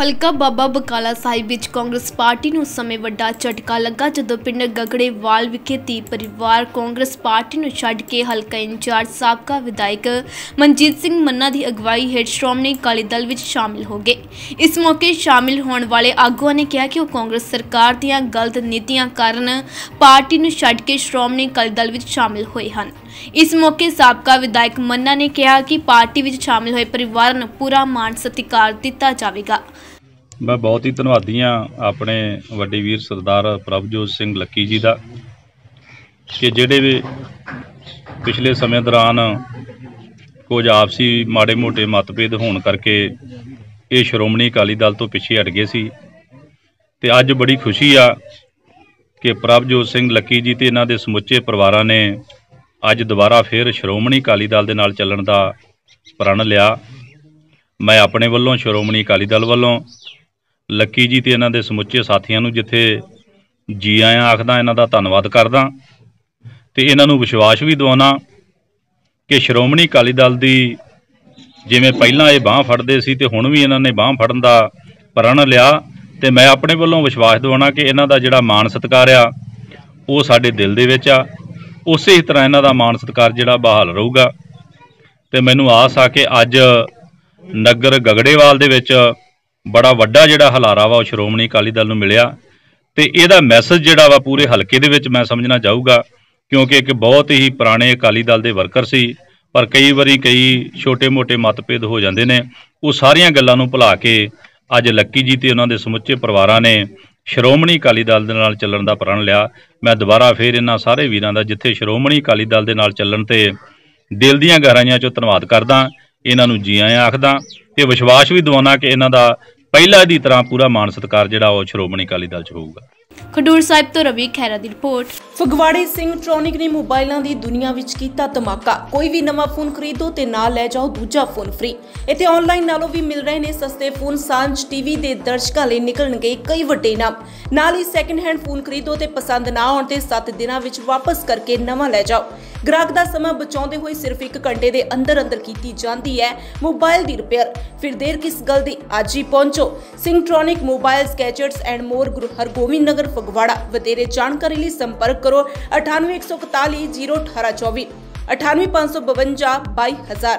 ਹਲਕਾ ਬਾਬਾ ਬਕਾਲਾ ਸਾਹਿਬ ਵਿੱਚ ਕਾਂਗਰਸ ਪਾਰਟੀ ਨੂੰ ਸਮੇਂ ਵੱਡਾ ਝਟਕਾ ਲੱਗਾ ਜਦੋਂ ਪਿੰਡ ਗਗੜੇਵਾਲ ਵਿਖੇ ਤੀ ਪਰਿਵਾਰ ਕਾਂਗਰਸ ਪਾਰਟੀ ਨੂੰ ਛੱਡ ਕੇ ਹਲਕਾ ਇੰਚਾਰਜ ਸਾਬਕਾ ਵਿਧਾਇਕ ਮਨਜੀਤ ਸਿੰਘ ਮੰਨਾ ਦੀ ਅਗਵਾਈ ਹੇਠ ਸ਼੍ਰੋਮਣੀ ਅਕਾਲੀ ਦਲ ਵਿੱਚ ਸ਼ਾਮਿਲ ਹੋ ਗਏ। ਇਸ ਮੌਕੇ ਸ਼ਾਮਿਲ ਹੋਣ ਵਾਲੇ ਆਗੂਆਂ ਨੇ ਕਿਹਾ ਕਿ ਉਹ ਕਾਂਗਰਸ ਸਰਕਾਰ ਦੀਆਂ ਗਲਤ ਨੀਤੀਆਂ ਕਾਰਨ ਪਾਰਟੀ ਨੂੰ ਛੱਡ ਕੇ ਸ਼੍ਰੋਮਣੀ ਅਕਾਲੀ ਦਲ ਵਿੱਚ ਸ਼ਾਮਿਲ ਹੋਏ ਹਨ। ਇਸ ਮੌਕੇ ਸਾਬਕਾ ਵਿਧਾਇਕ ਮੰਨਾ ਨੇ ਕਿਹਾ ਕਿ ਪਾਰਟੀ ਵਿੱਚ ਸ਼ਾਮਿਲ ਹੋਏ ਪਰਿਵਾਰਾਂ ਨੂੰ ਪੂਰਾ ਮਾਣ ਸਤਿਕਾਰ ਦਿੱਤਾ ਜਾਵੇਗਾ। ਮੈਂ ਬਹੁਤ ਹੀ ਧੰਨਵਾਦੀ ਹਾਂ ਆਪਣੇ ਵੱਡੇ ਵੀਰ ਸਰਦਾਰ ਪ੍ਰਭਜੋਤ ਸਿੰਘ ਲੱਕੀ ਜੀ ਦਾ ਕਿ ਜਿਹੜੇ ਵੀ ਪਿਛਲੇ ਸਮੇਂ ਦੌਰਾਨ ਕੁਝ ਆਪਸੀ ਮਾੜੇ ਮੋਟੇ ਮਤਭੇਦ ਹੋਣ ਕਰਕੇ ਇਹ ਸ਼੍ਰੋਮਣੀ ਅਕਾਲੀ ਦਲ ਤੋਂ ਪਿੱਛੇ ਹਟ ਗਏ ਸੀ ਤੇ ਅੱਜ ਬੜੀ ਖੁਸ਼ੀ ਆ ਕਿ ਪ੍ਰਭਜੋਤ ਸਿੰਘ ਲੱਕੀ ਜੀ ਤੇ ਇਹਨਾਂ ਦੇ ਸਮੁੱਚੇ ਪਰਿਵਾਰਾਂ ਨੇ ਅੱਜ ਦੁਬਾਰਾ ਫਿਰ ਸ਼੍ਰੋਮਣੀ ਅਕਾਲੀ ਦਲ ਦੇ ਨਾਲ ਚੱਲਣ ਦਾ ਪ੍ਰਣ ਲਿਆ। ਮੈਂ ਆਪਣੇ ਵੱਲੋਂ ਸ਼੍ਰੋਮਣੀ ਅਕਾਲੀ ਦਲ ਵੱਲੋਂ ਲੱਕੀ ਜੀ ਤੇ ਇਹਨਾਂ ਦੇ ਸਮੁੱਚੇ ਸਾਥੀਆਂ ਨੂੰ ਜਿੱਥੇ ਜੀ ਆਇਆਂ ਆਖਦਾ, ਇਹਨਾਂ ਦਾ ਧੰਨਵਾਦ ਕਰਦਾ। ਤੇ ਇਹਨਾਂ ਨੂੰ ਵਿਸ਼ਵਾਸ ਵੀ ਦਿਵਾਉਣਾ ਕਿ ਸ਼੍ਰੋਮਣੀ ਅਕਾਲੀ ਦਲ ਦੀ ਜਿਵੇਂ ਪਹਿਲਾਂ ਇਹ ਬਾਹ ਫੜਦੇ ਸੀ ਤੇ ਹੁਣ ਵੀ ਇਹਨਾਂ ਨੇ ਬਾਹ ਫੜਨ ਦਾ ਪ੍ਰਣ ਲਿਆ। ਤੇ ਮੈਂ ਆਪਣੇ ਵੱਲੋਂ ਵਿਸ਼ਵਾਸ ਦਿਵਾਉਣਾ ਕਿ ਇਹਨਾਂ ਦਾ ਜਿਹੜਾ ਮਾਣ ਸਤਿਕਾਰ ਆ, ਉਹ ਸਾਡੇ ਦਿਲ ਦੇ ਵਿੱਚ ਆ। ਉਸੇ ਤਰ੍ਹਾਂ ਇਹਨਾਂ ਦਾ ਮਾਣ ਸਤਿਕਾਰ ਜਿਹੜਾ ਬਹਾਲ ਰਹੂਗਾ। ਤੇ ਮੈਨੂੰ ਆਸ ਆ ਕਿ ਅੱਜ ਨਗਰ ਗਗੜੇਵਾਲ ਦੇ ਵਿੱਚ ਬੜਾ ਵੱਡਾ ਜਿਹੜਾ ਹਲਾਰਾ ਵਾ, ਉਹ ਸ਼੍ਰੋਮਣੀ ਅਕਾਲੀ ਦਲ ਨੂੰ ਮਿਲਿਆ। ਤੇ ਇਹਦਾ ਮੈਸੇਜ ਜਿਹੜਾ ਵਾ ਪੂਰੇ ਹਲਕੇ ਦੇ ਵਿੱਚ ਮੈਂ ਸਮਝਣਾ ਚਾਹੂਗਾ, ਕਿਉਂਕਿ ਇੱਕ ਬਹੁਤ ਹੀ ਪੁਰਾਣੇ ਅਕਾਲੀ ਦਲ ਦੇ ਵਰਕਰ ਸੀ, ਪਰ ਕਈ ਵਾਰੀ ਕਈ ਛੋਟੇ-ਮੋਟੇ ਮਤਭੇਦ ਹੋ ਜਾਂਦੇ ਨੇ। ਉਹ ਸਾਰੀਆਂ ਗੱਲਾਂ ਨੂੰ ਭੁਲਾ ਕੇ ਅੱਜ ਲੱਕੀ ਜੀ ਤੇ ਉਹਨਾਂ ਦੇ ਸਮੁੱਚੇ ਪਰਿਵਾਰਾਂ ਨੇ ਸ਼੍ਰੋਮਣੀ ਅਕਾਲੀ ਦਲ ਦੇ ਨਾਲ ਚੱਲਣ ਦਾ ਪ੍ਰਣ ਲਿਆ। ਮੈਂ ਦੁਬਾਰਾ ਫੇਰ ਇਹਨਾਂ ਸਾਰੇ ਵੀਰਾਂ ਦਾ, ਜਿੱਥੇ ਸ਼੍ਰੋਮਣੀ ਅਕਾਲੀ ਦਲ ਦੇ ਨਾਲ ਚੱਲਣ ਤੇ ਦਿਲ ਦੀਆਂ ਗਹਿਰਾਈਆਂ ਚੋਂ ਧੰਨਵਾਦ ਕਰਦਾ, ਇਹਨਾਂ ਨੂੰ ਜੀ ਆਇਆਂ ਆਖਦਾ, ਤੇ ਵਿਸ਼ਵਾਸ ਵੀ ਦਿਵਾਉਣਾ ਕਿ ਇਹਨਾਂ ਦਾ ਪਹਿਲਾਂ ਦੀ ਤਰ੍ਹਾਂ ਪੂਰਾ ਮਾਣ ਸਤਿਕਾਰ ਜਿਹੜਾ ਉਹ ਸ਼੍ਰੋਮਣੀ ਅਕਾਲੀ ਦਲ 'ਚ ਹੋਊਗਾ। ਖਡੂਰ ਸਾਹਿਬ ਤੋਂ ਰਵੀ ਖਹਿਰਾ ਦੀ ਰਿਪੋਰਟ। ਫਗਵਾੜੇ ਸਿੰਘ ਟ੍ਰੋਨਿਕ ਨੇ ਮੋਬਾਈਲਾਂ ਦੀ ਦੁਨੀਆ ਵਿੱਚ ਕੀਤਾ ਧਮਾਕਾ। ਕੋਈ ਵੀ ਨਵਾਂ ਫੋਨ ਖਰੀਦੋ ਤੇ ਨਾਲ ਲੈ ਜਾਓ ਦੂਜਾ ਫੋਨ ਫ੍ਰੀ ਇੱਥੇ ਆਨਲਾਈਨ ਨਾਲੋਂ ਵੀ ਮਿਲ ਰਹੇ ਨੇ ਸਸਤੇ ਫੋਨ। ਸਾਂਝ ਟੀਵੀ ਦੇ ਦਰਸ਼ਕਾਂ ਲਈ ਨਿਕਲਣਗੇ ਕਈ ਵੱਡੇ ਇਨਾਮ। ਨਾਲ ਹੀ ਸੈਕੰਡ ਹੈਂਡ ਫੋਨ ਖਰੀਦੋ ਤੇ ਪਸੰਦ ਨਾ ਆਉਣ ਤੇ 7 ਦਿਨਾਂ ਵਿੱਚ ਵਾਪਸ ਕਰਕੇ ਨਵਾਂ ਲੈ ਜਾਓ। ਗ੍ਰਾਹਕ ਦਾ ਸਮਾਂ ਬਚਾਉਂਦੇ ਹੋਏ ਸਿਰਫ 1 ਘੰਟੇ ਦੇ ਅੰਦਰ ਅੰਦਰ ਕੀਤੀ ਜਾਂਦੀ ਹੈ ਮੋਬਾਈਲ ਦੀ ਰਿਪੇਅਰ ਫਿਰ ਦੇਰ ਕਿਸ ਗੱਲ ਦੀ? ਅੱਜ ਹੀ ਪਹੁੰਚੋ। Singtronic mobiles gadgets and more Guru Hargobind Nagar Phagwara ਵਧੇਰੇ ਜਾਣਕਾਰੀ ਲਈ ਸੰਪਰਕ ਕਰੋ 9814401824 98552 22000